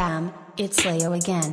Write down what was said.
Damn, it's Leo again.